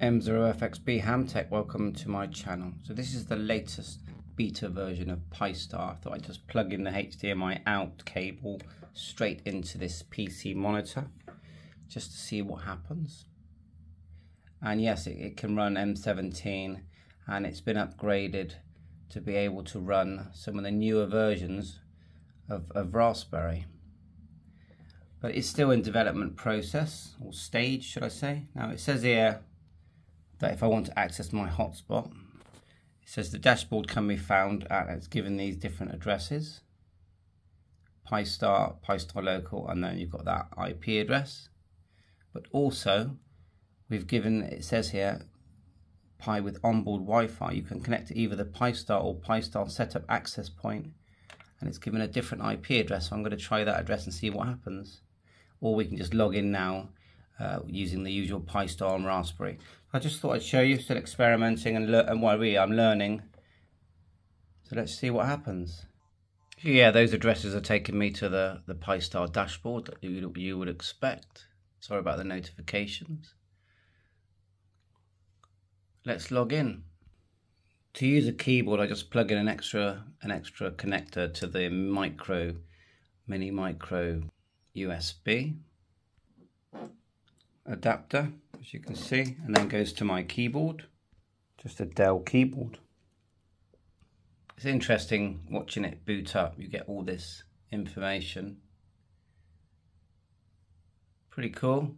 M0FXB Hamtech, welcome to my channel. So this is the latest beta version of Pi-Star. I thought I'd just plug in the HDMI out cable straight into this PC monitor just to see what happens. And yes, it, it can run M17 and it's been upgraded to be able to run some of the newer versions of, of Raspberry. But it's still in development process, or stage should I say. Now it says here that if I want to access my hotspot, it says the dashboard can be found at, it's given these different addresses. Pi-Star, Pi-Star local, and then you've got that IP address. But also, we've given, it says here, Pi with onboard Wi-Fi. You can connect to either the Pi-Star or Pi-Star setup access point, and it's given a different IP address. So I'm going to try that address and see what happens. Or we can just log in now uh, using the usual Pi-Star and Raspberry. I just thought I'd show you, still experimenting and, and well, really I'm learning. So let's see what happens. Yeah, those addresses are taking me to the, the Pi-Star dashboard that you, you would expect. Sorry about the notifications. Let's log in. To use a keyboard, I just plug in an extra an extra connector to the micro, mini micro USB adapter, as you can see, and then goes to my keyboard, just a Dell keyboard. It's interesting watching it boot up, you get all this information. Pretty cool.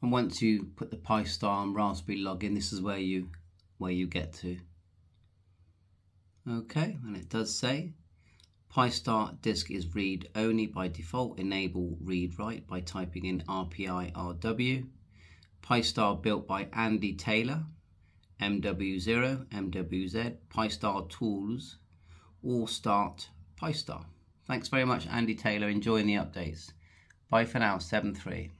And once you put the Pi-Star and Raspberry login, this is where you where you get to. Okay, and it does say Pi-Star disk is read only by default. Enable read write by typing in RPI-RW. Pi-Star built by Andy Taylor, MW0, MWZ, Pi-Star tools, all start Pi-Star. Thanks very much, Andy Taylor. Enjoying the updates. Bye for now, 7-3.